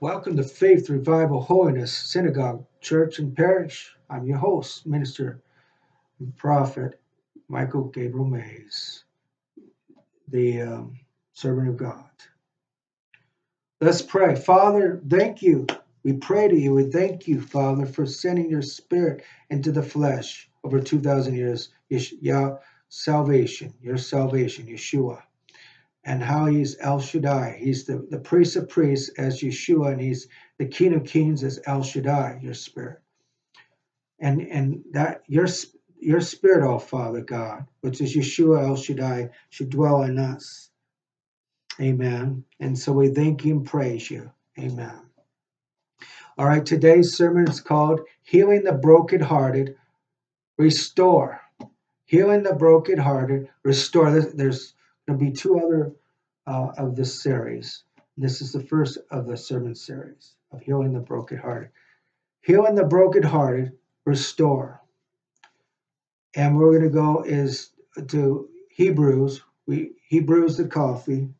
Welcome to Faith Revival Holiness Synagogue Church and Parish. I'm your host, Minister and Prophet Michael Gabriel Mays, the um, servant of God. Let's pray. Father, thank you. We pray to you. We thank you, Father, for sending your spirit into the flesh over 2,000 years. Yeah, salvation, your salvation, Yeshua and how he's El Shaddai. He's the, the priest of priests as Yeshua, and he's the king of kings as El Shaddai, your spirit. And and that your your spirit, oh Father God, which is Yeshua El Shaddai, should dwell in us. Amen. And so we thank you and praise you. Amen. All right, today's sermon is called Healing the Brokenhearted, Restore. Healing the Brokenhearted, Restore. There's There'll be two other uh, of this series. This is the first of the sermon series of healing the brokenhearted. Healing the brokenhearted, restore. And we're going to go is to Hebrews. We Hebrews the coffee,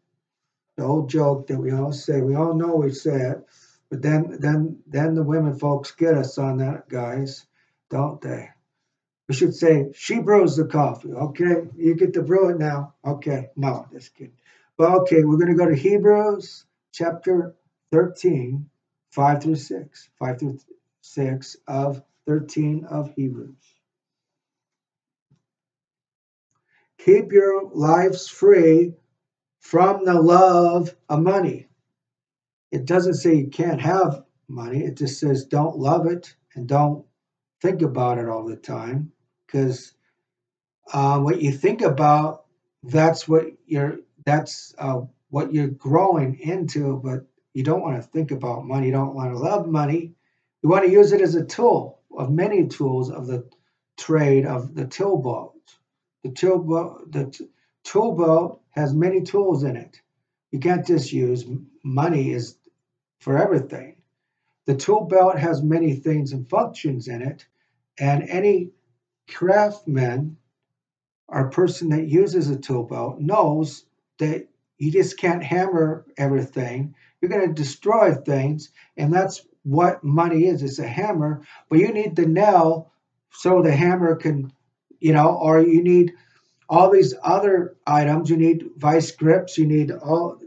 the old joke that we all say. We all know we say it, but then then then the women folks get us on that, guys, don't they? We should say, she brews the coffee. Okay, you get to brew it now. Okay, no, just kidding. But okay, we're going to go to Hebrews chapter 13, 5 through 6. 5 through 6 of 13 of Hebrews. Keep your lives free from the love of money. It doesn't say you can't have money, it just says don't love it and don't think about it all the time because uh, what you think about that's what you're that's uh, what you're growing into but you don't want to think about money you don't want to love money. You want to use it as a tool of many tools of the trade of the till boat the till boat the t- tool boat has many tools in it. You can't just use money is for everything. The tool belt has many things and functions in it and any craftsman or person that uses a tool belt knows that you just can't hammer everything. You're going to destroy things, and that's what money is. It's a hammer, but you need the nail so the hammer can, you know, or you need all these other items. You need vice grips. You need all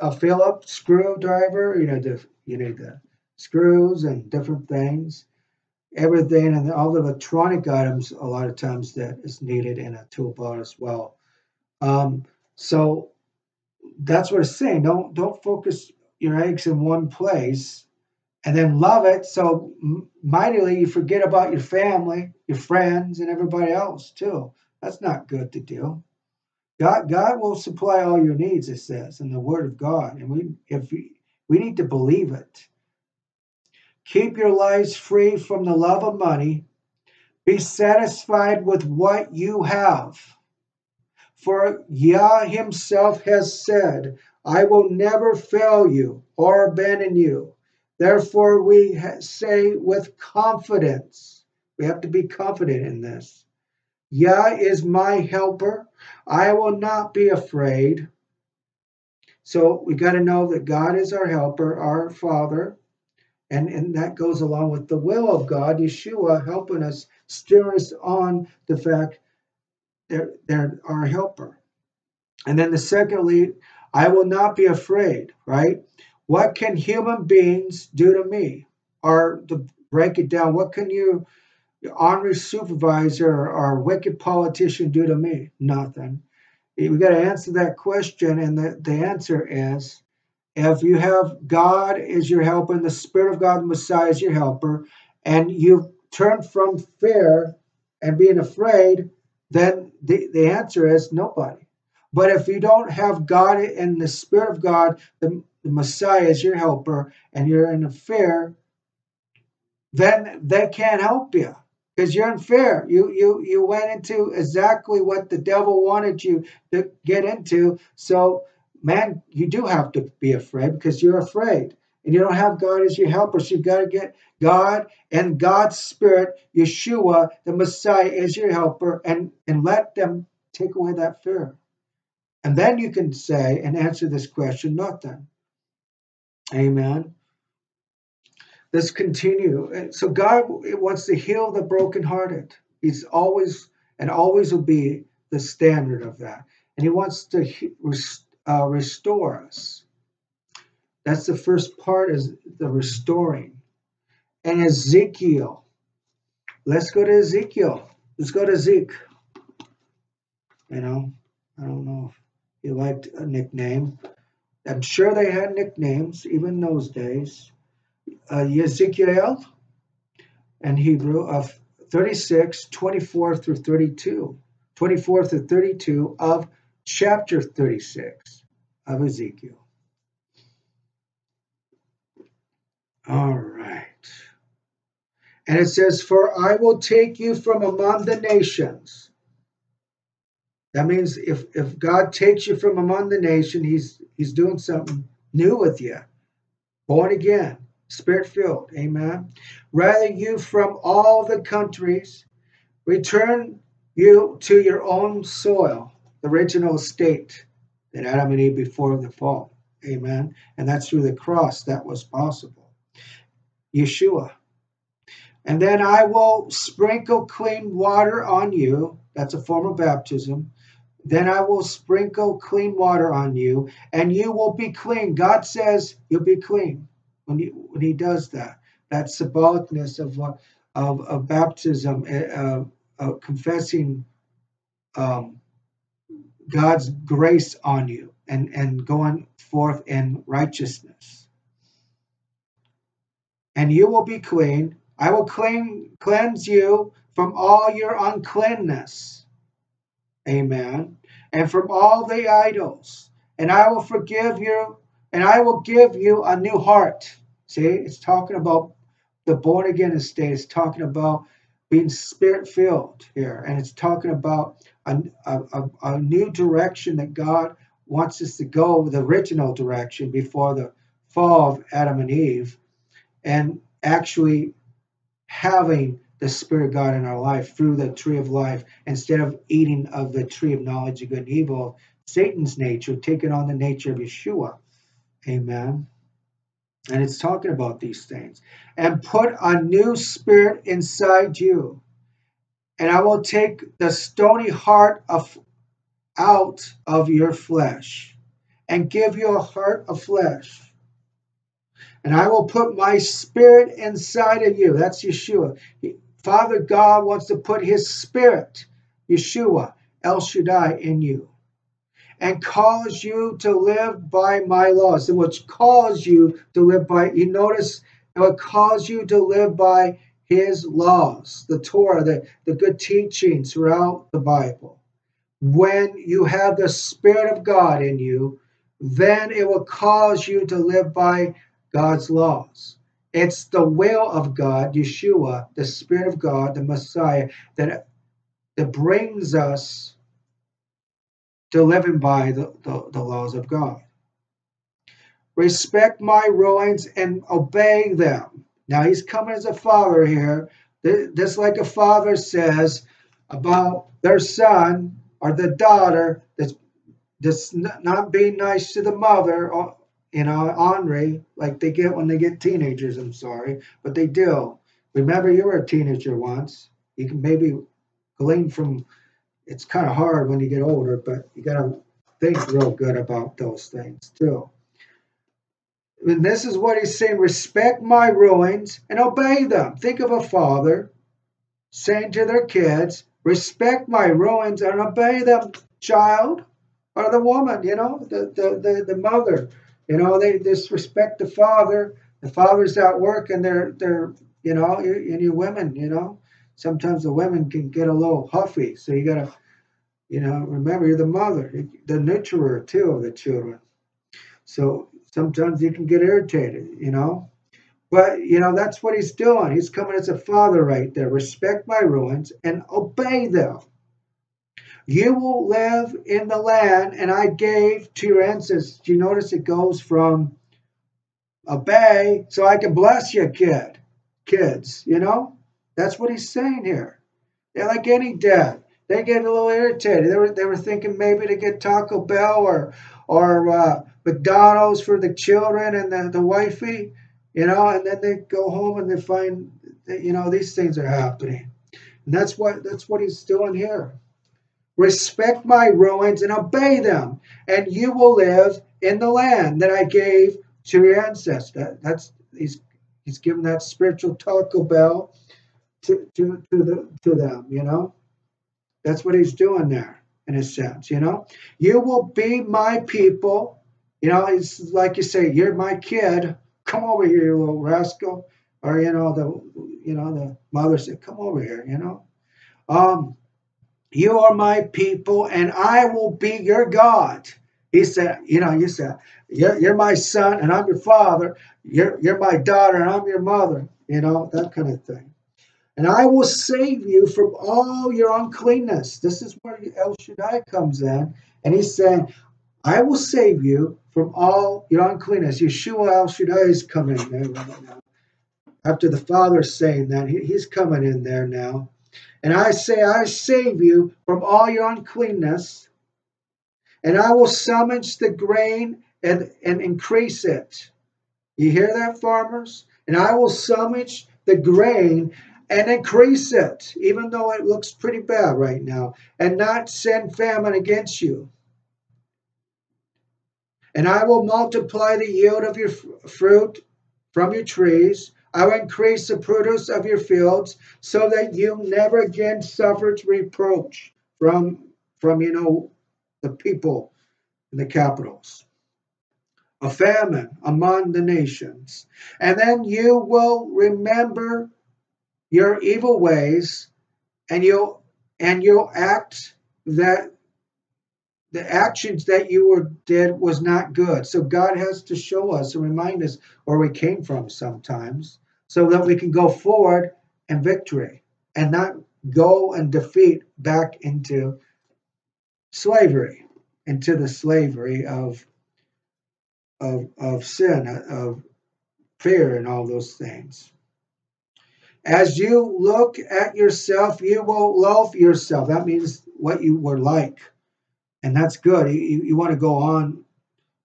a Phillips screwdriver. You know, the, you need the screws and different things everything and all the electronic items a lot of times that is needed in a tool belt as well. Um, so that's what it's saying. Don't don't focus your eggs in one place and then love it so mightily you forget about your family, your friends, and everybody else too. That's not good to do. God God will supply all your needs, it says in the Word of God, and we if we, we need to believe it. Keep your lives free from the love of money. Be satisfied with what you have. For Yah himself has said, I will never fail you or abandon you. Therefore, we say with confidence, we have to be confident in this. Yah is my helper. I will not be afraid. So we got to know that God is our helper, our Father. And, and that goes along with the will of God, Yeshua helping us, steer us on the fact they're, they're our helper. And then the secondly, I will not be afraid, right? What can human beings do to me? Or to break it down, what can you, your honorary supervisor or wicked politician do to me? Nothing. We got to answer that question, and the, the answer is if you have God as your helper and the Spirit of God, Messiah, as your helper, and you turn from fear and being afraid, then the, the answer is nobody. But if you don't have God and the Spirit of God, the, the Messiah as your helper, and you're in fear, then they can't help you because you're in fear. You you you went into exactly what the devil wanted you to get into. So man, you do have to be afraid because you're afraid. And you don't have God as your helper. So you've got to get God and God's Spirit, Yeshua, the Messiah, as your helper, and, and let them take away that fear. And then you can say and answer this question, not then. Amen. let's continue. So God wants to heal the brokenhearted. He's always and always will be the standard of that. And he wants to uh, restore us. That's the first part is the restoring. And Ezekiel. Let's go to Ezekiel. Let's go to Zeke. You know, I don't know if he liked a nickname. I'm sure they had nicknames, even those days. Uh, Ezekiel and Hebrew of 36, 24 through 32. 24 through 32 of chapter 36 of Ezekiel. All right. And it says, For I will take you from among the nations. That means if, if God takes you from among the nation, he's he's doing something new with you. Born again, spirit filled. Amen. Rather you from all the countries, return you to your own soil, original state that Adam and Eve before the fall. Amen. And that's through the cross that was possible. Yeshua. And then I will sprinkle clean water on you. That's a form of baptism. Then I will sprinkle clean water on you, and you will be clean. God says you'll be clean when he, when he does that. That symbolicness of, of, of baptism, uh, uh, confessing um, God's grace on you and, and going forth in righteousness. And you will be clean. I will clean, cleanse you from all your uncleanness. Amen. And from all the idols. And I will forgive you, and I will give you a new heart. See, it's talking about the born again state. It's talking about being spirit filled here. And it's talking about a, a, a, new direction that God wants us to go, the original direction before the fall of Adam and Eve, and actually having the Spirit of God in our life through the tree of life instead of eating of the tree of knowledge of good and evil, Satan's nature, taking on the nature of Yeshua. Amen. And it's talking about these things. And put a new spirit inside you. And I will take the stony heart of out of your flesh and give you a heart of flesh. And I will put my spirit inside of you. That's Yeshua. Father God wants to put his spirit, Yeshua, El Shaddai, in you and cause you to live by my laws. It will cause you to live by, you notice, it will cause you to live by his laws, the Torah, the, the good teachings throughout the Bible. When you have the Spirit of God in you, then it will cause you to live by God's laws. It's the will of God, Yeshua, the Spirit of God, the Messiah, that, that brings us to living by the, the, the laws of God. Respect my rulings and obey them. Now he's coming as a father here, just like a father says about their son or the daughter that's, that's not being nice to the mother, uh, you know, Henri, like they get when they get teenagers, I'm sorry, but they do. Remember, you were a teenager once. You can maybe glean from it's kind of hard when you get older, but you got to think real good about those things too. And this is what he's saying respect my rulings and obey them. Think of a father saying to their kids, respect my rulings and obey them, child, or the woman, you know, the, the, the, the mother. You know, they disrespect the father. The father's at work and they're, they're you know, and you women, you know, sometimes the women can get a little huffy. So you got to, you know, remember you're the mother, the nurturer too of the children. So sometimes you can get irritated, you know. But, you know, that's what he's doing. He's coming as a father right there. Respect my rulings and obey them. You will live in the land and I gave to your ancestors. You notice it goes from obey so I can bless you, kid, kids, you know? That's what he's saying here. They're like any dad. They get a little irritated. They were they were thinking maybe to get Taco Bell or or uh, McDonald's for the children and the, the wifey. you know, and then they go home and they find that, you know, these things are happening. And that's what that's what he's doing here. Respect my ruins and obey them, and you will live in the land that I gave to your ancestors. That, that's he's he's giving that spiritual Taco Bell to to to, the, to them. You know, that's what he's doing there in a sense. You know, you will be my people. You know, it's like you say, you're my kid. Come over here, you little rascal. Or you know the you know the mother said, "Come over here." You know. Um, you are my people, and I will be your God. He said, you know, you said, you're, you're my son, and I'm your father. You're, you're my daughter, and I'm your mother. You know, that kind of thing. And I will save you from all your uncleanness. This is where El Shaddai comes in. And he's saying, I will save you from all your uncleanness. Yeshua El Shaddai is coming right now. After the Father saying that, he's coming in there now. And I say, I save you from all your uncleanness, and I will summon the grain and, and increase it. You hear that, farmers? And I will summon the grain and increase it, even though it looks pretty bad right now, and not send famine against you. And I will multiply the yield of your fruit from your trees I will increase the produce of your fields so that you never again suffer reproach from, from you know, the people in the capitals. A famine among the nations. And then you will remember your evil ways and you'll and you'll act that the actions that you were did was not good. So God has to show us and remind us where we came from sometimes so that we can go forward in victory and not go and defeat back into slavery, into the slavery of of, of sin, of fear, and all those things. As you look at yourself, you will love yourself. That means what you were like. And that's good. You, you want to go on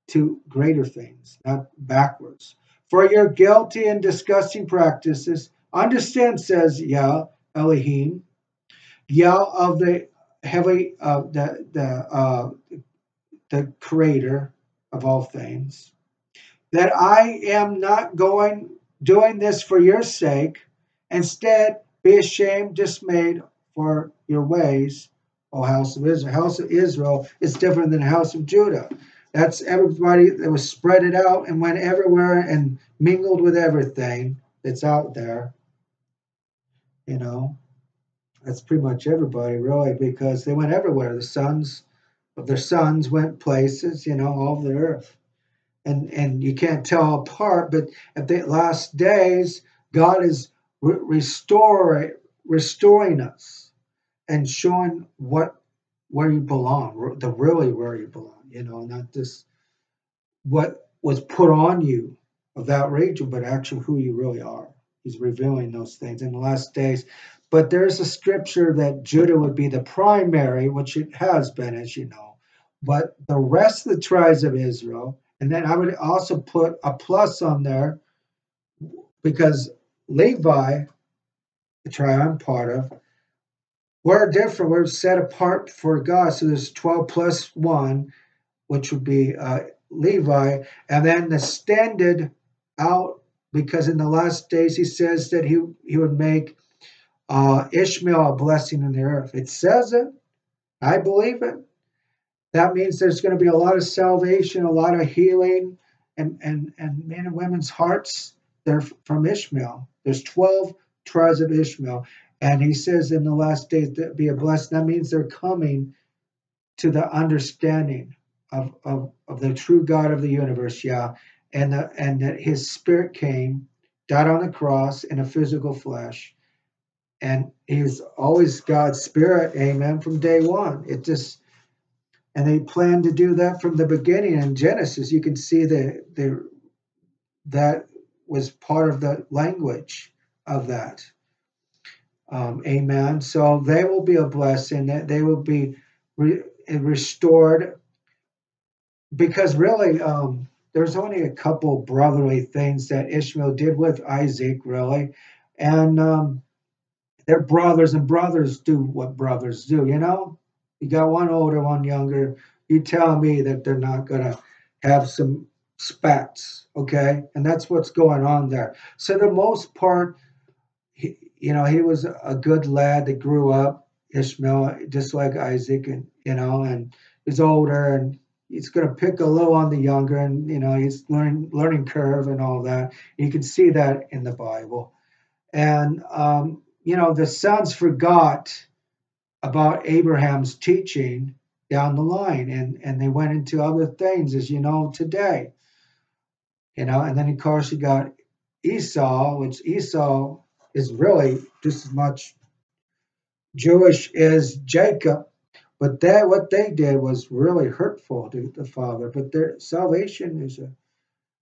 to greater things, not backwards for your guilty and disgusting practices. Understand, says Yah Elohim, Yah of the heavy, uh, the the uh, the Creator of all things, that I am not going doing this for your sake. Instead, be ashamed, dismayed for your ways, O house of Israel. House of Israel is different than the house of Judah. That's everybody that was spread it out and went everywhere and mingled with everything that's out there. You know, that's pretty much everybody really because they went everywhere. The sons of their sons went places, you know, all over the earth. And and you can't tell apart, but at the last days, God is re- restoring restoring us and showing what where you belong, the really where you belong you know, not this what was put on you of that region, but actually who you really are. He's revealing those things in the last days. But there's a scripture that Judah would be the primary, which it has been, as you know. But the rest of the tribes of Israel, and then I would also put a plus on there because Levi, the tribe I'm part of, we're different. We're set apart for God. So there's 12 plus 1 which would be uh, Levi, and then extended out because in the last days he says that he, he would make uh, Ishmael a blessing in the earth. It says it. I believe it. That means there's going to be a lot of salvation, a lot of healing, and, and, and men and women's hearts. They're from Ishmael. There's 12 tribes of Ishmael. And he says in the last days that be a blessing. That means they're coming to the understanding of, of, of the true God of the universe, yeah. and, the, and that his spirit came, died on the cross in a physical flesh. And he's always God's spirit, amen, from day one. It just, and they planned to do that from the beginning in Genesis. You can see the, the that was part of the language of that. Um, amen. So they will be a blessing. That they will be re- restored because really, um, there's only a couple brotherly things that Ishmael did with Isaac, really. And um, they're brothers, and brothers do what brothers do, you know? You got one older, one younger. You tell me that they're not to have some spats, okay? And that's what's going on there. So, the most part, he, you know, he was a good lad that grew up, Ishmael, just like Isaac, and, you know, and he's older and he's going to pick a little on the younger and you know he's learning learning curve and all that you can see that in the bible and um, you know the sons forgot about abraham's teaching down the line and and they went into other things as you know today you know and then of course you got esau which esau is really just as much jewish as jacob but that what they did was really hurtful to the Father. But their salvation is a,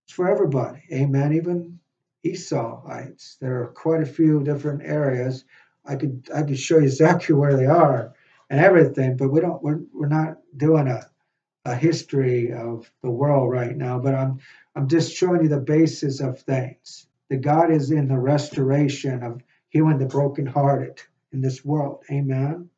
it's for everybody. Amen. Even Esauites. There are quite a few different areas. I could I could show you exactly where they are and everything, but we don't we're we're not doing a a history of the world right now, but I'm I'm just showing you the basis of things. That God is in the restoration of healing the brokenhearted in this world. Amen.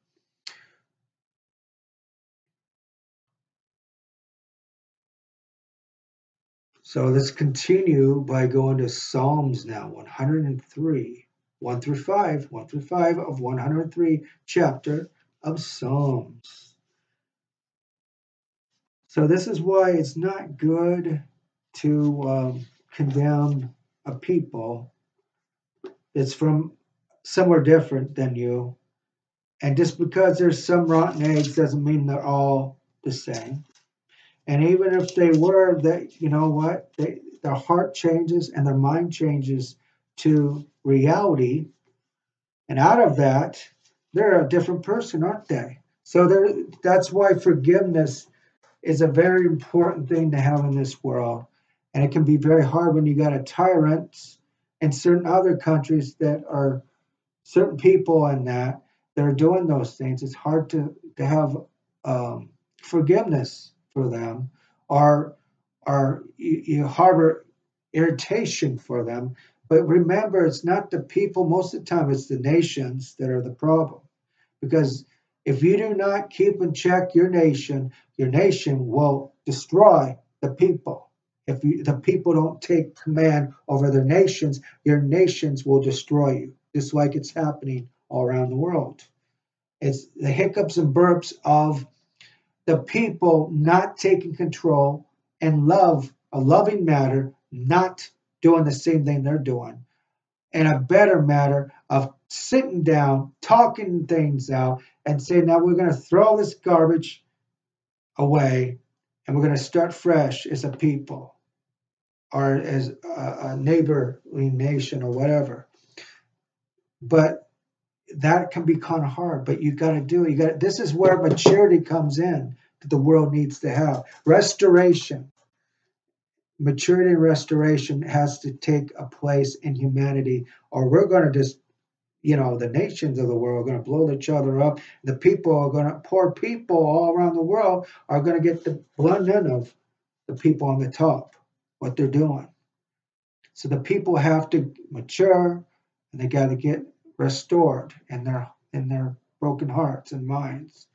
So let's continue by going to Psalms now, 103, 1 through 5, 1 through 5 of 103 chapter of Psalms. So this is why it's not good to um, condemn a people that's from somewhere different than you. And just because there's some rotten eggs doesn't mean they're all the same. And even if they were, that you know what, they, their heart changes and their mind changes to reality, and out of that, they're a different person, aren't they? So there, that's why forgiveness is a very important thing to have in this world, and it can be very hard when you got a tyrant in certain other countries that are certain people and that that are doing those things. It's hard to to have um, forgiveness for them or or you, you harbor irritation for them. But remember it's not the people. Most of the time it's the nations that are the problem. Because if you do not keep in check your nation your nation will destroy the people if you, the people don't take command over their nations your nations will destroy you just like it's happening all around the world it's the hiccups and burps of the people not taking control and love, a loving matter, not doing the same thing they're doing. And a better matter of sitting down, talking things out, and say, now we're going to throw this garbage away and we're going to start fresh as a people or as a, a nation or whatever. But that can be kind of hard, but you got to do it. You got this is where maturity comes in that the world needs to have. Restoration. Maturity and restoration has to take a place in humanity, or we're going to just, you know, the nations of the world are going to blow each other up. The people are going to, poor people all around the world are going to get the blend in of the people on the top, what they're doing. So the people have to mature and they got to get restored in their in their broken hearts and minds.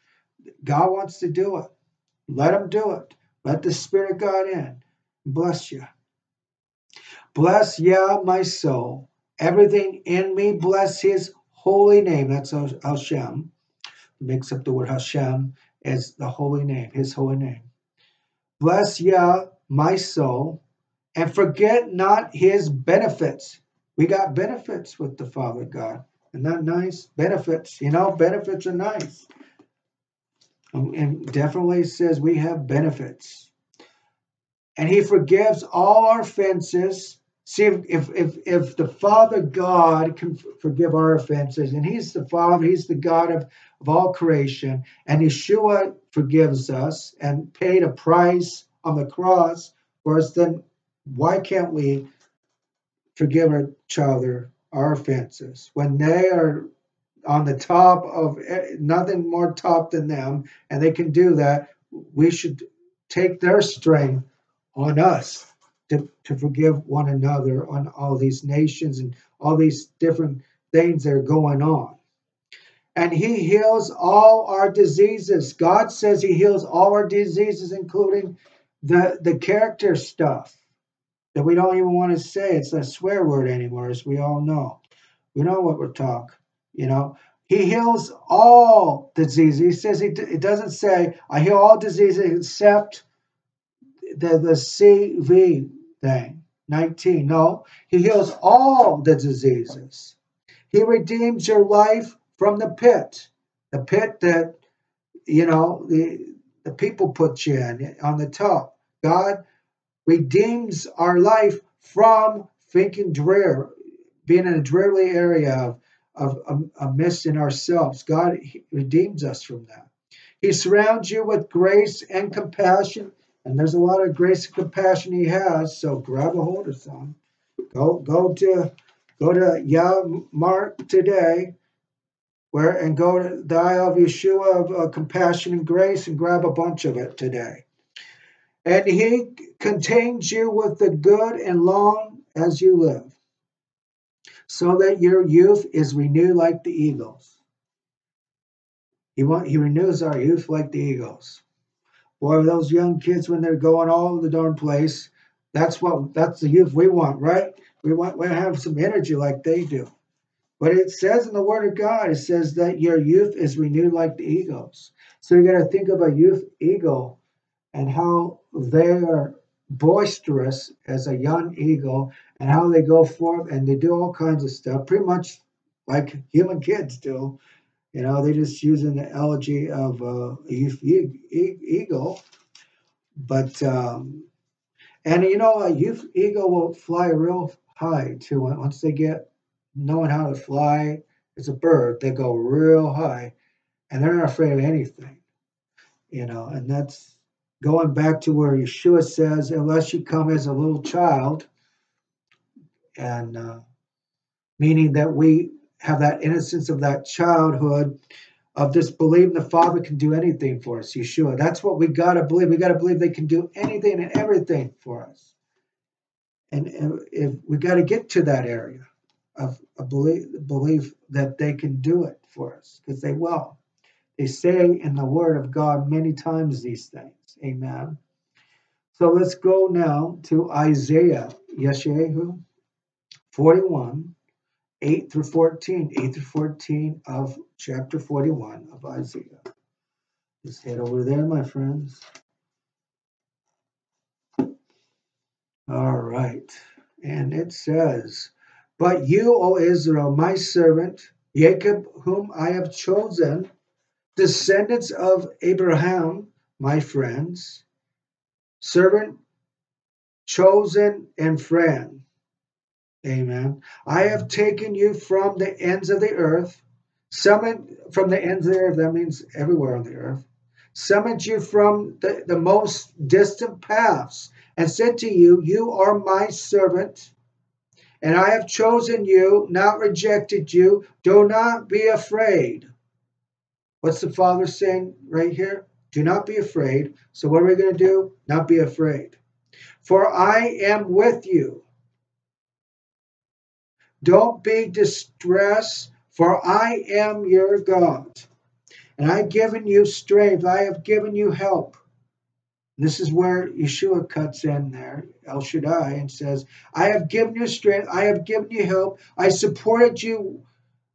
God wants to do it. Let him do it. Let the Spirit of God in. Bless you. Bless Yah, my soul. Everything in me, bless his holy name. That's Hashem. Mix up the word Hashem as the holy name, his holy name. Bless Yah, my soul, and forget not his benefits. We got benefits with the Father God. Isn't that nice? Benefits, you know, benefits are nice. Um, and definitely says we have benefits. And he forgives all our offenses. See, if, if, if, if the Father God can forgive our offenses, and he's the Father, he's the God of, of all creation, and Yeshua forgives us and paid a price on the cross for us, then why can't we forgive each other our offenses when they are on the top of eh, nothing more top than them and they can do that? We should take their strength on us to, to forgive one another on all these nations and all these different things that are going on. And he heals all our diseases. God says he heals all our diseases, including the, the character stuff that we don't even want to say. It's a swear word anymore, as we all know. We know what we're talking, you know. He heals all diseases. He says he, it doesn't say, I heal all diseases except the, the CV thing, 19. No, he heals all the diseases. He redeems your life from the pit, the pit that, you know, the, the people put you in on the top. God redeems our life from thinking drear, being in a dreary area of, of, of a mist in ourselves. God redeems us from that. He surrounds you with grace and compassion. And there's a lot of grace and compassion he has. So grab a hold of some. Go go to go to Yah Mark today where and go to the aisle of Yeshua of uh, compassion and grace and grab a bunch of it today. And he contains you with the good and long as you live, so that your youth is renewed like the eagles. He want, he renews our youth like the eagles. Boy, those young kids when they're going all over the darn place, that's what that's the youth we want, right? We want we have some energy like they do. But it says in the Word of God, it says that your youth is renewed like the eagles. So you got to think of a youth eagle and how they are boisterous as a young eagle and how they go forth and they do all kinds of stuff, pretty much like human kids do. You know, they're just using the elegy of uh, eagle. But, um, and you know, a youth eagle will fly real high too once they get knowing how to fly as a bird, they go real high and they're not afraid of anything. You know, and that's going back to where Yeshua says, unless you come as a little child, and uh, meaning that we have that innocence of that childhood of just believing the Father can do anything for us, Yeshua. That's what we got to believe. We got to believe they can do anything and everything for us. And, if we got to get to that area of a belief, belief that they can do it for us because they will. They say in the Word of God many times these things. Amen. So let's go now to Isaiah, Yeshayahu 41, 8 through 14, 8 through 14 of chapter 41 of Isaiah. Just head over there, my friends. All right. And it says, but you, O Israel, my servant, Jacob, whom I have chosen, descendants of Abraham, my friends, servant, chosen, and friend. Amen. I have taken you from the ends of the earth, summoned from the ends of the earth, that means everywhere on the earth, summoned you from the, the most distant paths, and said to you, You are my servant and I have chosen you, not rejected you. Do not be afraid. What's the Father saying right here? Do not be afraid. So, what are we going to do? Not be afraid. For I am with you. Don't be distressed, for I am your God. And I've given you strength, I have given you help. This is where Yeshua cuts in there, El Shaddai, and says, I have given you strength, I have given you help, I supported you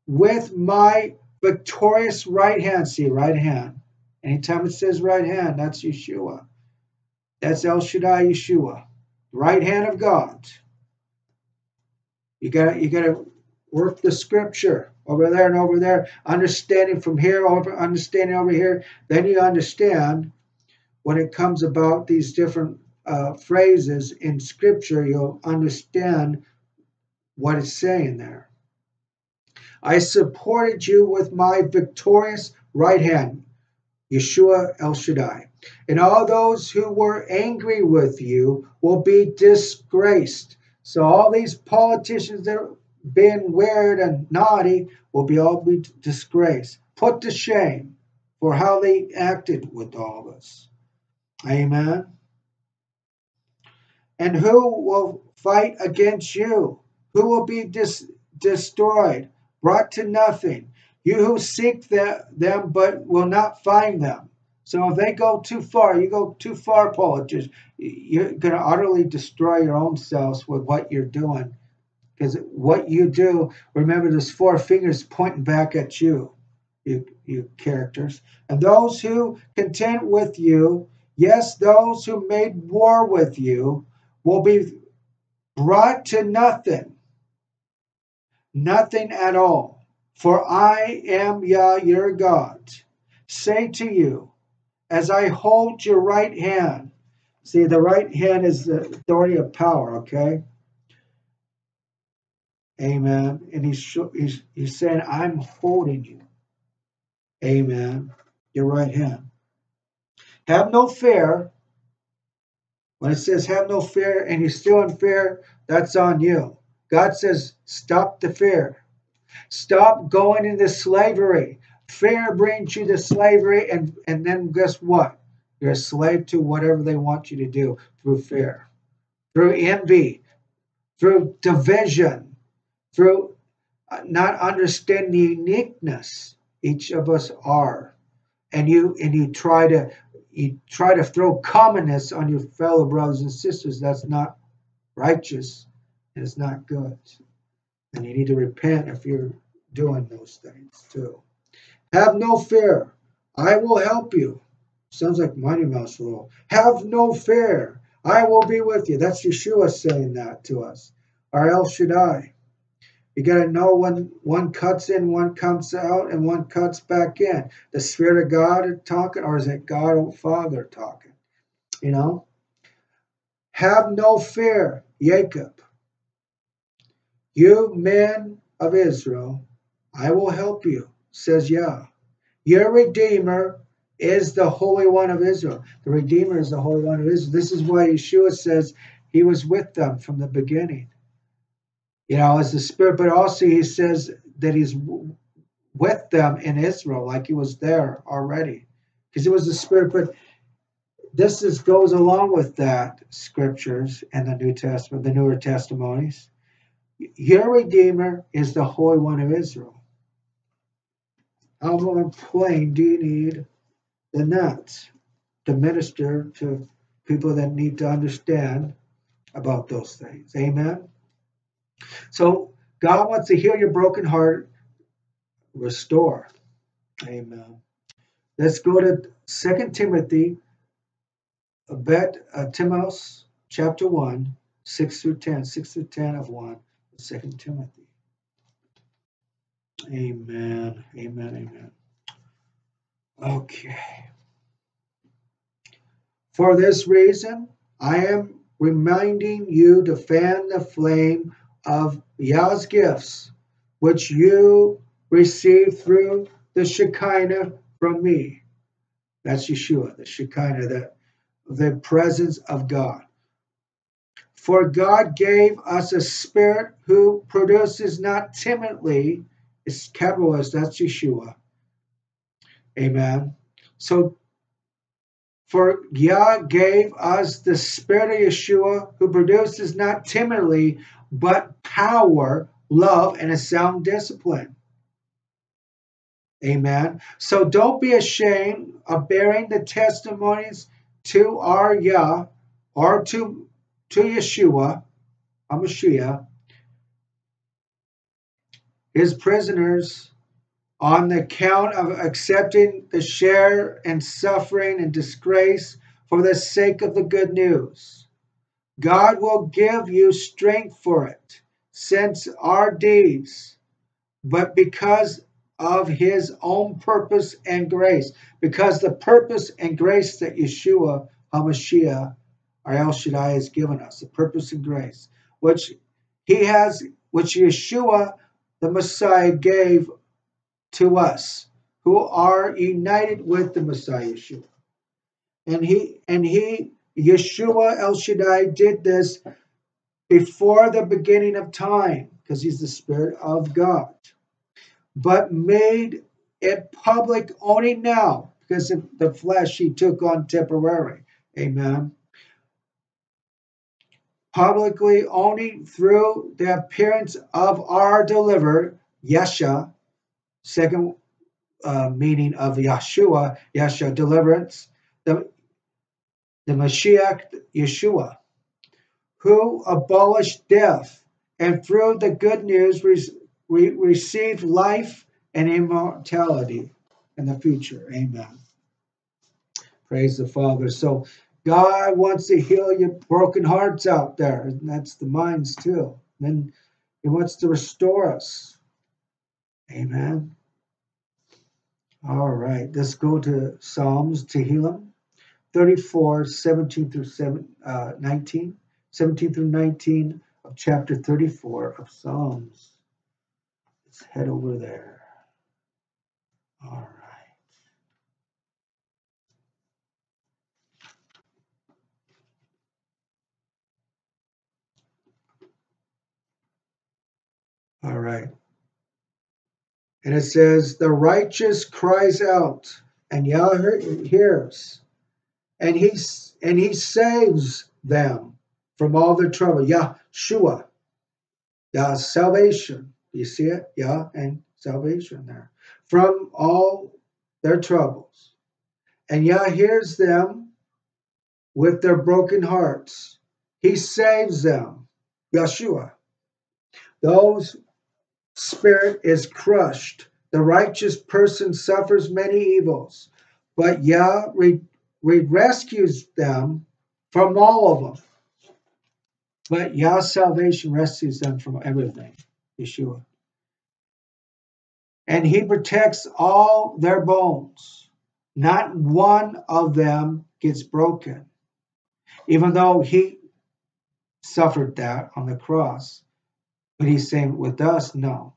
with my victorious right hand. See, right hand. Anytime it says right hand, that's Yeshua. That's El Shaddai Yeshua, right hand of God. You got you got to work the scripture over there and over there, understanding from here over, understanding over here. Then you understand when it comes about these different uh, phrases in scripture, you'll understand what it's saying there. I supported you with my victorious right hand, Yeshua El Shaddai. And all those who were angry with you will be disgraced. So all these politicians that are being weird and naughty will be all be disgraced, put to shame for how they acted with all of us. Amen. And who will fight against you? Who will be dis- destroyed, brought to nothing? You who seek the, them but will not find them. So if they go too far, you go too far, politicians, you're going to utterly destroy your own selves with what you're doing. Because what you do, remember, there's four fingers pointing back at you, you, you characters. And those who contend with you, yes, those who made war with you, will be brought to nothing, nothing at all. For I am Yah, your God. Say to you, as I hold your right hand. See, the right hand is the authority of power, okay? Amen. And he's, he's, he's saying, I'm holding you. Amen. Your right hand. Have no fear. When it says have no fear and you're still in fear, that's on you. God says, stop the fear. Stop going into slavery. Fear brings you to slavery, and, and then guess what? You're a slave to whatever they want you to do through fear, through envy, through division, through uh, not understanding the uniqueness each of us are. And you and you try to you try to throw commonness on your fellow brothers and sisters. That's not righteous and it's not good. And you need to repent if you're doing those things too. Have no fear. I will help you. Sounds like Mighty Mouse rule. Have no fear. I will be with you. That's Yeshua saying that to us. Or El Shaddai. You got to know when one cuts in, one comes out, and one cuts back in. The Spirit of God talking, or is it God or Father talking? You know? Have no fear, Jacob. You men of Israel, I will help you says Yah, Your Redeemer is the Holy One of Israel. The Redeemer is the Holy One of Israel. This is why Yeshua says he was with them from the beginning. You know, as the Spirit, but also he says that he's with them in Israel, like he was there already, because it was the Spirit. But this is, goes along with that scriptures and the New Testament, the newer testimonies. Your Redeemer is the Holy One of Israel. How more plain do you need than that to minister to people that need to understand about those things? Amen. So God wants to heal your broken heart, restore. Amen. Let's go to Second Timothy, Bet uh, Timos, chapter 1, 6 through 10, 6 through 10 of 1, 2 Timothy. Amen. Amen. Amen. Okay. For this reason, I am reminding you to fan the flame of Yah's gifts, which you received through the Shekinah from me. That's Yeshua, the Shekinah, the, the presence of God. For God gave us a spirit who produces not timidly it's capitalist, that's Yeshua. Amen. So, for Yah gave us the spirit of Yeshua, who produces not timidly, but power, love, and a sound discipline. Amen. So don't be ashamed of bearing the testimonies to our Yah or to, to Yeshua, Hamashiach, his prisoners on the account of accepting the share and suffering and disgrace for the sake of the good news. God will give you strength for it, since our deeds, but because of his own purpose and grace, because the purpose and grace that Yeshua HaMashiach, our El Shaddai, has given us, the purpose and grace, which he has, which Yeshua the Messiah gave to us who are united with the Messiah Yeshua. And he and he Yeshua El Shaddai did this before the beginning of time because he's the spirit of God. But made it public only now because of the flesh he took on temporary. Amen. Publicly only through the appearance of our deliverer, Yesha, second uh, meaning of Yeshua, Yeshua, deliverance, the, the Mashiach, Yeshua, who abolished death and through the good news re- re- received life and immortality in the future. Amen. Praise the Father. So God wants to heal your broken hearts out there, and that's the minds too. And He wants to restore us. Amen. All right, let's go to Psalms Tehillim 34, 17 through 7, uh, 19, 17 through 19 of chapter 34 of Psalms. Let's head over there. All right. All right. And it says, The righteous cries out, and Yahweh hears, and he, and he saves them from all their trouble. Yahshua, Yah, salvation. You see it? Yah, and salvation there. From all their troubles. And Yah hears them with their broken hearts. He saves them. Yeshua. Those spirit is crushed. The righteous person suffers many evils, but Yah re, re rescues them from all of them. But Yah's salvation rescues them from everything, Yeshua. And he protects all their bones. Not one of them gets broken. Even though he suffered that on the cross. But he's saying with us, no.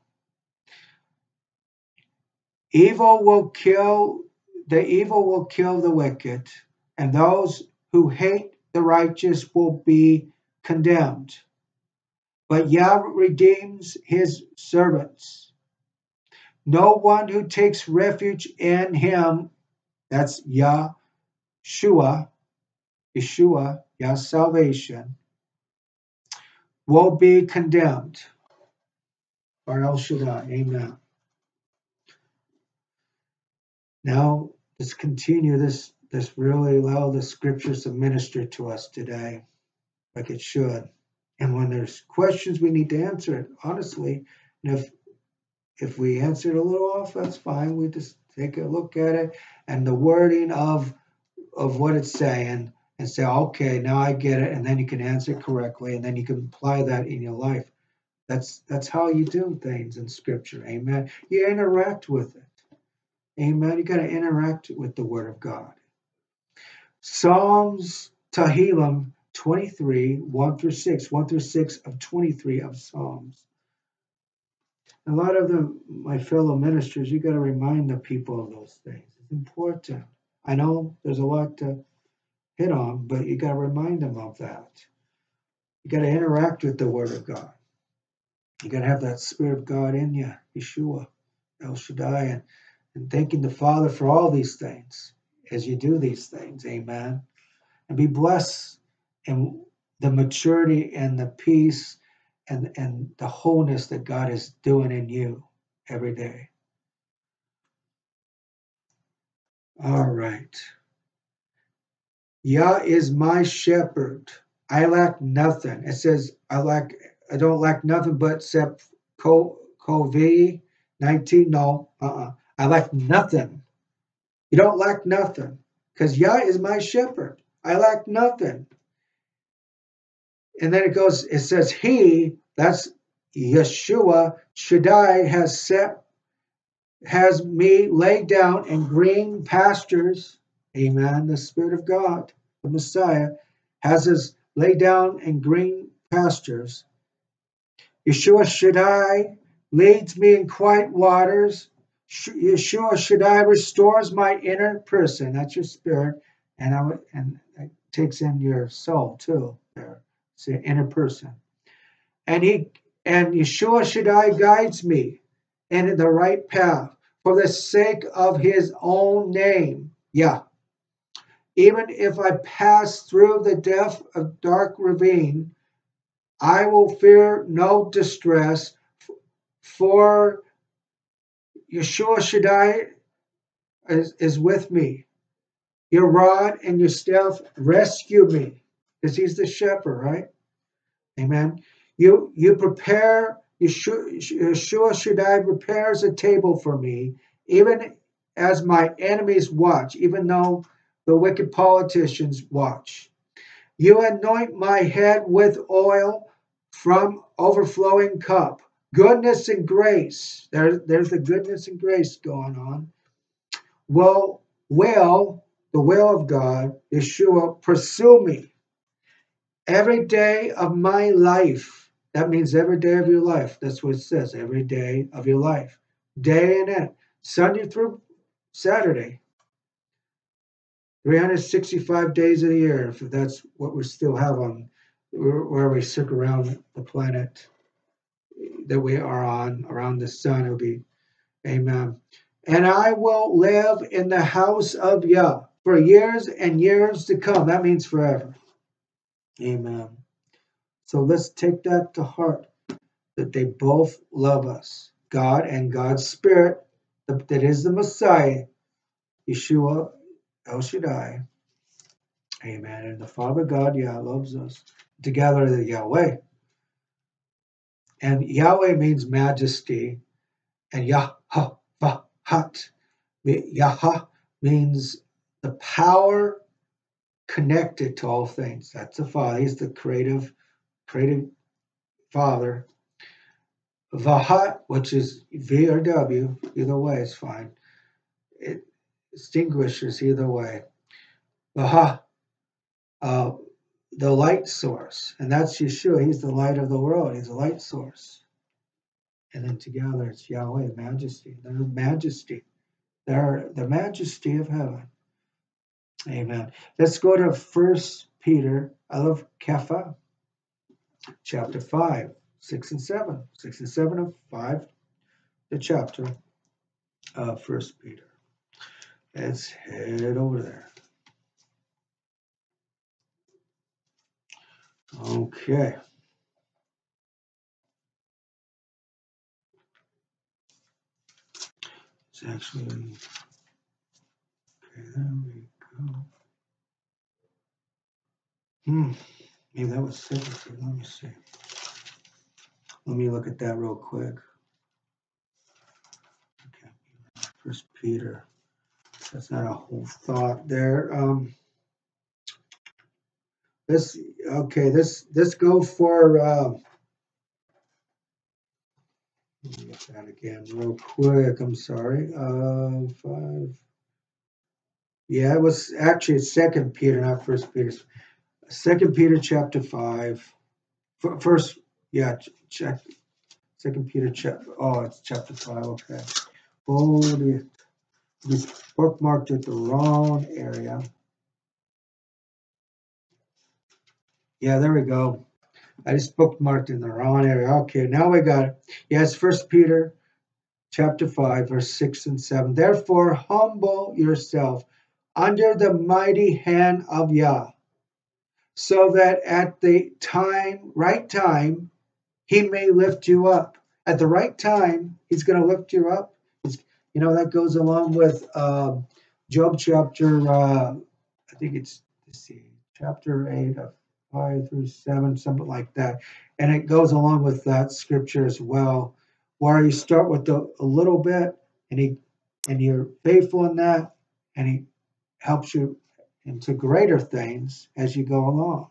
Evil will kill, the evil will kill the wicked, and those who hate the righteous will be condemned. But Yah redeems his servants. No one who takes refuge in him, that's Yah, Shua, Yeshua, Yah's salvation, will be condemned. Or El Shaddai. Amen. Now let's continue this this really allow the scriptures to minister to us today like it should. And when there's questions, we need to answer it honestly. And if if we answer it a little off, that's fine. We just take a look at it and the wording of of what it's saying and say, okay, now I get it, and then you can answer it correctly, and then you can apply that in your life. That's that's how you do things in Scripture. Amen. You interact with it. Amen. You got to interact with the Word of God. Psalms Tehillim 23, 1 through 6, 1 through 6 of 23 of Psalms. A lot of the my fellow ministers, you got to remind the people of those things. It's important. I know there's a lot to hit on, but you got to remind them of that. You got to interact with the Word of God. You got to have that Spirit of God in you, Yeshua, El Shaddai, and, and thanking the Father for all these things as you do these things. Amen. And be blessed in the maturity and the peace and, and the wholeness that God is doing in you every day. All right. Yah is my shepherd. I lack nothing. It says I lack I don't lack nothing but except COVID 19. No, uh-uh. I lack nothing. You don't lack nothing. Because Yah is my shepherd. I lack nothing. And then it goes, it says, He, that's Yeshua, Shaddai has set, has me laid down in green pastures. Amen. The Spirit of God, the Messiah, has us laid down in green pastures. Yeshua Shaddai leads me in quiet waters. Yeshua Shaddai restores my inner person. That's your spirit, and I and it takes in your soul too. It's the inner person, and he and Yeshua Shaddai guides me in the right path for the sake of His own name. Yeah. Even if I pass through the depth of dark ravine, I will fear no distress, for Yeshua Shaddai is, is with me. Your rod and your staff rescue me, because he's the shepherd, right? Amen. You you prepare Yeshua, Yeshua Shaddai prepares a table for me, even as my enemies watch, even though the wicked politicians watch. You anoint my head with oil from overflowing cup. Goodness and grace. There, there's the goodness and grace going on. Well, will, the will of God, Yeshua, pursue me every day of my life. That means every day of your life. That's what it says, every day of your life. Day and night. Sunday through Saturday. 365 days of the year, if that's what we still have on where we stick around the planet that we are on, around the sun, it'll be Amen. And I will live in the house of Yah for years and years to come. That means forever. Amen. So let's take that to heart that they both love us. God and God's Spirit, that is the Messiah, Yeshua El Shaddai. Amen. And the Father God, Yah, loves us. Together, the Yahweh. And Yahweh means majesty, and Yahvahat. Yah means the power connected to all things. That's the Father. He's the creative, creative Father. Vahat, which is V or W, either way is fine. It distinguishes either way. Vaha, uh, the light source, and that's Yeshua. He's the light of the world. He's a light source. And then together it's Yahweh, majesty. They're majesty. They're the majesty of heaven. Amen. Let's go to First Peter. I love Kepha, chapter five, six and seven, six and seven of five, the chapter of First Peter. Let's head over there. Okay. It's actually, okay, there we go. Hmm, maybe that was second. Let me see. Let me look at that real quick. Okay, First Peter. That's not a whole thought there. Um, this okay. This this go for. Uh, let me get that again real quick. I'm sorry. Uh, five. Yeah, it was actually Second Peter, not First Peter. Second Peter chapter five. First, yeah, check. Second Peter chapter. Oh, it's chapter five. Okay. It. We bookmarked it the wrong area. Yeah, there we go. I just bookmarked in the wrong area. Okay, now we got it. Yes, First Peter chapter 5, verse 6 and 7. Therefore, humble yourself under the mighty hand of Yah, so that at the time, right time, he may lift you up. At the right time, he's going to lift you up you know, that goes along with uh, Job chapter, uh, I think it's, let's see, chapter 8 of 5 through 7, something like that. And it goes along with that scripture as well, where you start with a, a little bit and he and you're faithful in that, and he helps you into greater things as you go along.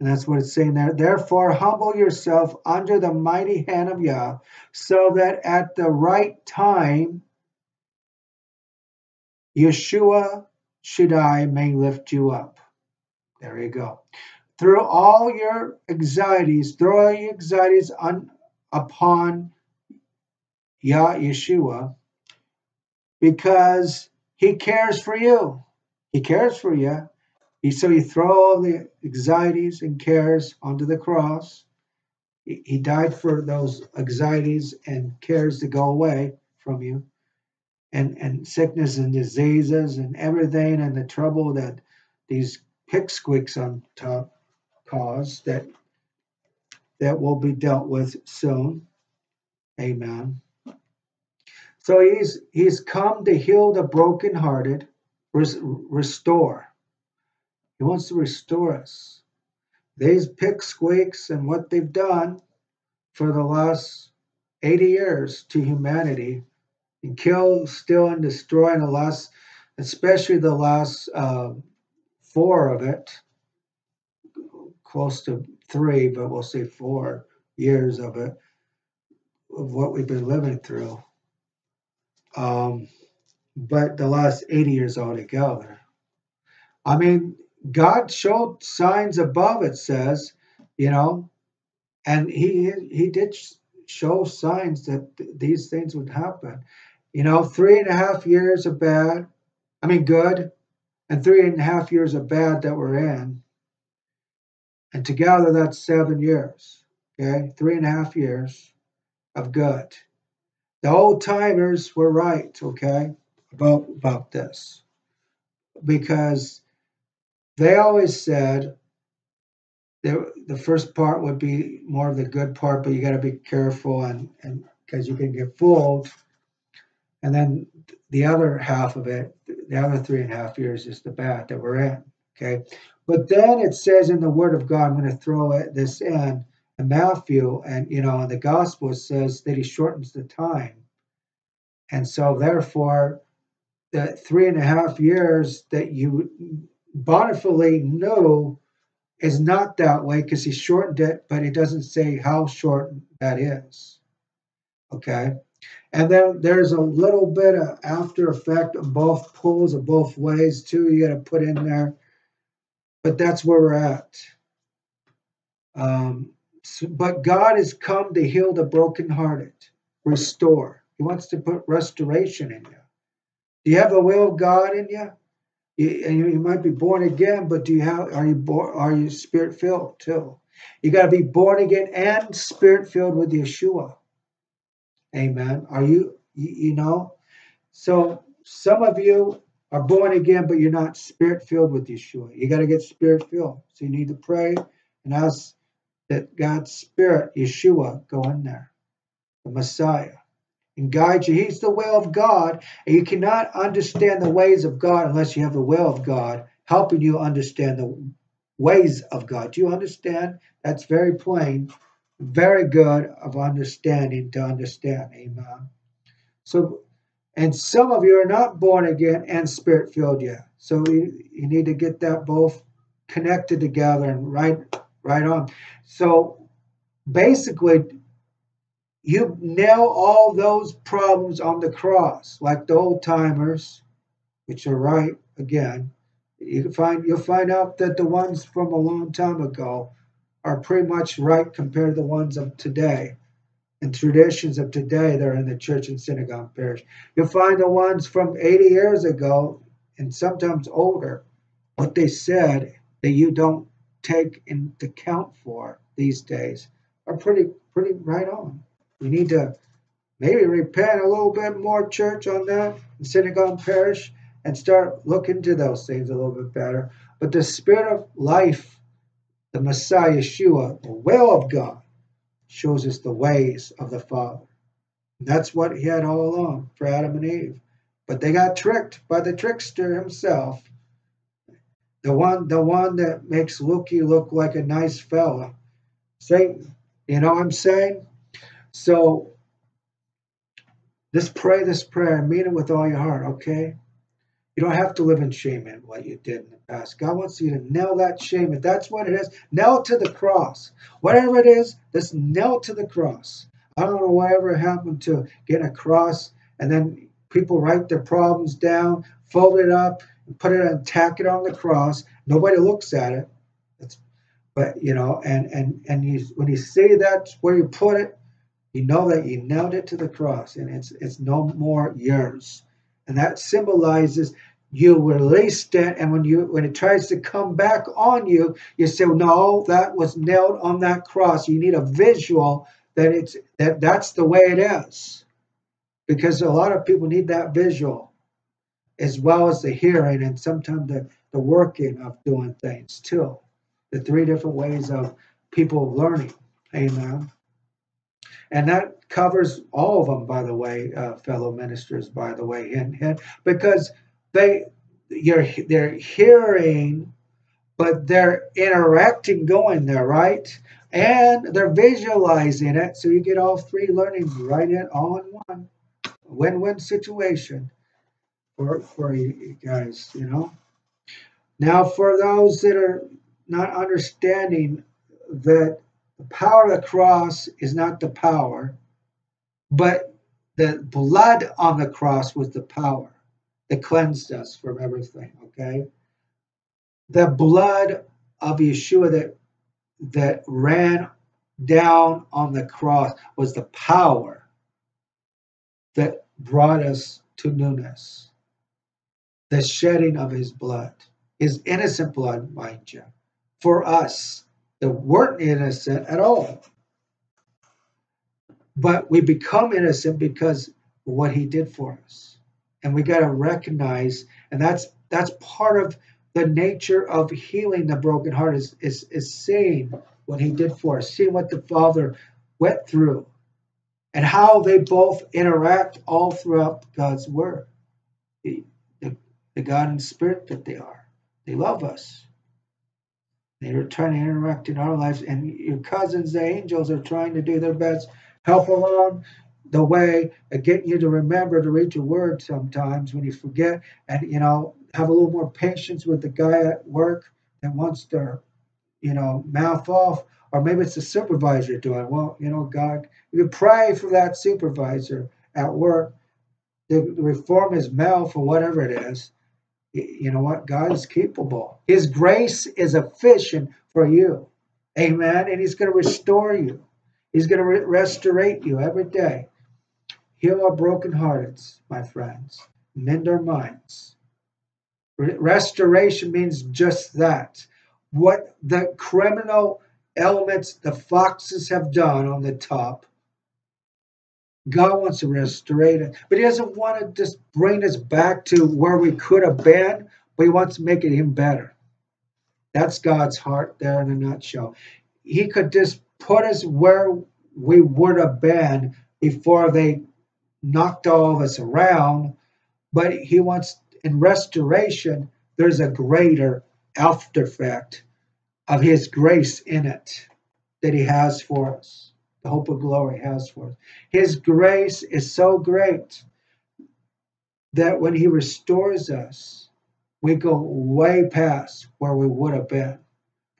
And that's what it's saying there. Therefore, humble yourself under the mighty hand of Yah, so that at the right time Yeshua Shaddai may lift you up. There you go. Through all your anxieties, throw all your anxieties on, upon Yah Yeshua because he cares for you. He cares for you. He, so you throw all the anxieties and cares onto the cross. He, he died for those anxieties and cares to go away from you and, and sickness and diseases and everything and the trouble that these pick squeaks on top cause that that will be dealt with soon. Amen. So he's he's come to heal the brokenhearted, res, restore. He wants to restore us. These pick squeaks and what they've done for the last 80 years to humanity and kill, steal, and destroy in the last, especially the last uh, four of it, close to three, but we'll say four years of it, of what we've been living through. Um, but the last 80 years altogether. I mean, God showed signs above, it says, you know, and he he did show signs that th- these things would happen. You know, three and a half years of bad, I mean, good, and three and a half years of bad that we're in. And together that's seven years. Okay, three and a half years of good. The old timers were right, okay, about, about this. Because they always said the, the first part would be more of the good part, but you got to be careful and and because you can get fooled. And then the other half of it, the other three and a half years, is the bad that we're in. Okay, but then it says in the Word of God, I'm going to throw this in, in Matthew, and you know, in the Gospel it says that He shortens the time, and so therefore, the three and a half years that you bountifully know is not that way because he shortened it, but it doesn't say how short that is. Okay. And then there's a little bit of after effect of both pulls of both ways too. You got to put in there, but that's where we're at. Um, so, but God has come to heal the brokenhearted, restore. He wants to put restoration in you. Do you have the will of God in you? You, and you might be born again, but do you have are you born are you spirit filled too? You got to be born again and spirit filled with Yeshua. Amen. Are you, you you know? So some of you are born again, but you're not spirit filled with Yeshua. You got to get spirit filled. So you need to pray and ask that God's spirit, Yeshua, go in there, the Messiah and guide you. He's the will of God, and you cannot understand the ways of God unless you have the will of God helping you understand the ways of God. Do you understand? That's very plain, very good of understanding to understand. Amen. So, and some of you are not born again and spirit filled yet. So you, you need to get that both connected together and right right on. So basically you nail all those problems on the cross, like the old timers, which are right again. You can find you'll find out that the ones from a long time ago are pretty much right compared to the ones of today. And traditions of today that are in the church and synagogue parish. You'll find the ones from 80 years ago and sometimes older, what they said that you don't take into account for these days are pretty pretty right on. We need to maybe repent a little bit more, church, on that in synagogue parish and start looking to those things a little bit better. But the spirit of life, the Messiah, Yeshua, the will of God, shows us the ways of the Father. And that's what he had all along for Adam and Eve. But they got tricked by the trickster himself. The one, the one that makes Loki look like a nice fella. Satan. You know what I'm saying? So just pray this prayer mean it with all your heart, okay? You don't have to live in shame in what you did in the past. God wants you to nail that shame. If that's what it is, nail it to the cross. Whatever it is, just nail it to the cross. I don't know whatever happened to getting a cross and then people write their problems down, fold it up, put it and tack it on the cross. Nobody looks at it. It's, but you know, and and and you, when you say that's where you put it, you know that you nailed it to the cross and it's it's no more yours. And that symbolizes you release it and when you when it tries to come back on you, you say, No, that was nailed on that cross. You need a visual that it's that that's the way it is. Because a lot of people need that visual as well as the hearing and sometimes the, the working of doing things too. The three different ways of people learning. Amen. And that covers all of them, by the way, uh, fellow ministers, by the way, and, and because they you're they're hearing, but they're interacting going there, right? And they're visualizing it, so you get all three learnings right in all in one. Win-win situation for for you guys, you know. Now, for those that are not understanding that the power of the cross is not the power, but the blood on the cross was the power that cleansed us from everything. Okay, the blood of Yeshua that that ran down on the cross was the power that brought us to newness. The shedding of his blood, his innocent blood, mind you, for us that weren't innocent at all. But we become innocent because of what he did for us. And we got to recognize, and that's that's part of the nature of healing the broken heart is, is, is seeing what he did for us, seeing what the Father went through, and how they both interact all throughout God's Word. The, the, the God and Spirit that they are. They love us. They're trying to interact in our lives, and your cousins, the angels, are trying to do their best, help along the way, and get you to remember to read your word sometimes when you forget, and you know, have a little more patience with the guy at work that wants their, you know, mouth off, or maybe it's the supervisor doing. Well, you know, God, you pray for that supervisor at work to reform his mouth or whatever it is you know what? God is capable. His grace is efficient for you. Amen. And He's going to restore you. He's going to re- restaurate you every day. Heal our broken hearts, my friends. Mend our minds. Re- restoration means just that. What the criminal elements, the foxes have done on the top, God wants to restore it, but He doesn't want to just bring us back to where we could have been, but He wants to make it even better. That's God's heart there in a nutshell. He could just put us where we would have been before they knocked all of us around, but He wants, in restoration, there's a greater after effect of His grace in it that He has for us the hope of glory has for us. His grace is so great that when He restores us, we go way past where we would have been,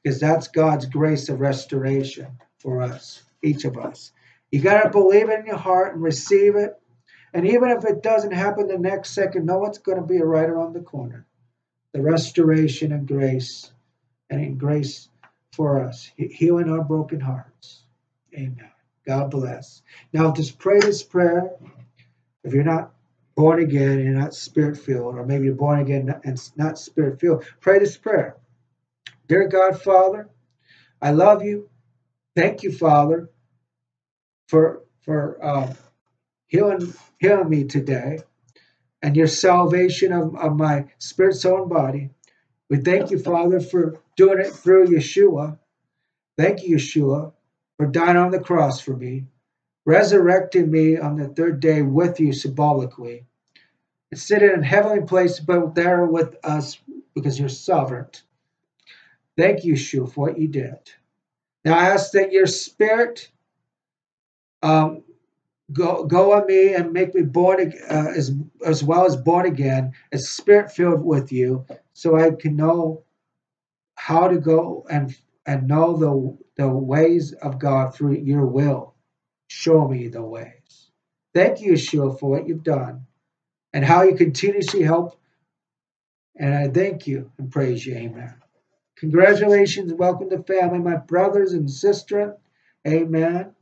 because that's God's grace of restoration for us, each of us. You got to believe it in your heart and receive it. And even if it doesn't happen the next second, know it's going to be right around the corner. The restoration and grace, and in grace for us, healing our broken hearts. Amen. God bless. Now, just pray this prayer. If you're not born again, you're not spirit filled, or maybe you're born again and not spirit filled, pray this prayer. Dear God, Father, I love you. Thank you, Father, for for uh, healing healing me today, and your salvation of, of my spirit, soul, and body. We thank you, Father, for doing it through Yeshua. Thank you, Yeshua, for dying on the cross for me, resurrecting me on the third day with you symbolically, and sitting in heavenly place, but there with us because you're sovereign. Thank you, Yeshua, for what you did. Now I ask that your spirit um, go go on me and make me born uh, as as well as born again, as spirit filled with you, so I can know how to go and and know the the ways of God through your will. Show me the ways. Thank you, Yeshua, for what you've done and how you continuously help. And I thank you and praise you. Amen. Congratulations. Welcome to family, my brothers and sister. Amen.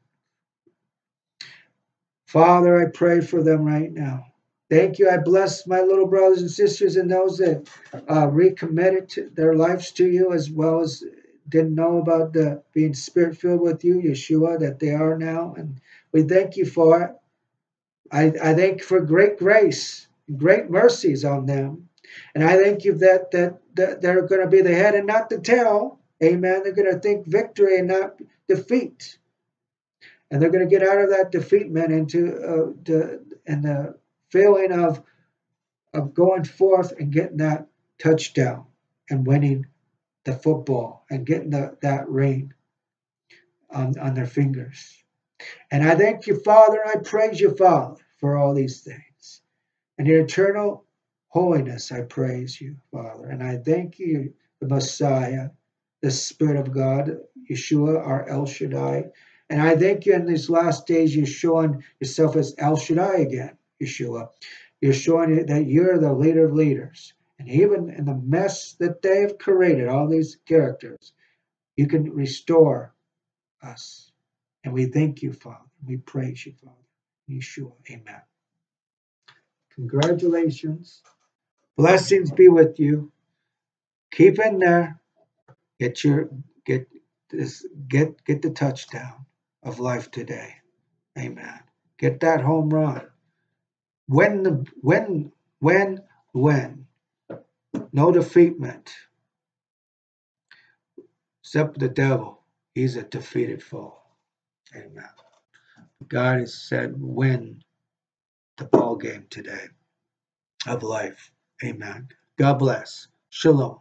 Father, I pray for them right now. Thank you. I bless my little brothers and sisters and those that uh, recommitted their lives to you as well as didn't know about the being spirit filled with you, Yeshua, that they are now. And we thank you for it. I, I thank for great grace, great mercies on them. And I thank you that, that, that they're going to be the head and not the tail. Amen. They're going to think victory and not defeat. And they're going to get out of that defeatment into uh, the and the feeling of of going forth and getting that touchdown and winning the football and getting the, that ring on, on their fingers. And I thank you, Father. and I praise you, Father, for all these things. And your eternal holiness, I praise you, Father. And I thank you, the Messiah, the Spirit of God, Yeshua, our El Shaddai. And I thank you in these last days, you're showing yourself as El Shaddai again, Yeshua. You're showing that you're the leader of leaders. And even in the mess that they've created, all these characters, you can restore us. And we thank you, Father. We praise you, Father. Yeshua. Amen. Congratulations. Blessings be with you. Keep in there. Get your get this get get the touchdown of life today. Amen. Get that home run. When the when when when no defeatment except the devil. He's a defeated foe. Amen. God has said, win the ball game today of life. Amen. God bless. Shalom.